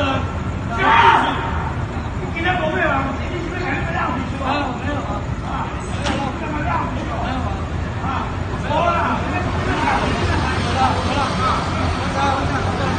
欺负老实人，这样子，你今天不会吧？我今天是不是感觉这样子是吧？没有啊，啊，干嘛这样子？没有啊，啊，好了，今天不是讲，好了，好了，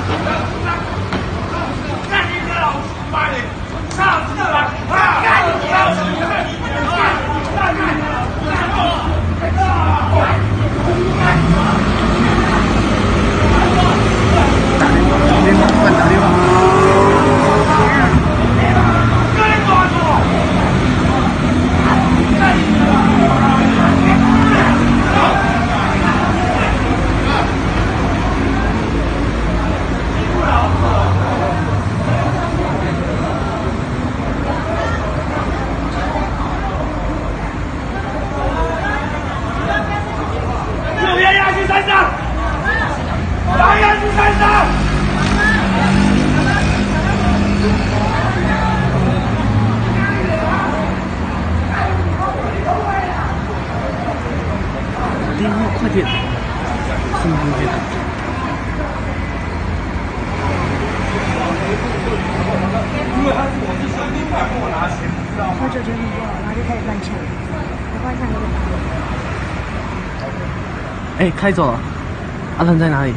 快点，辛苦点。因为他是我是兄弟，快跟我拿钱，知道吗？喝酒酒很多，然后就开始乱抢，我换上那个哎，开走了，阿伦在哪里？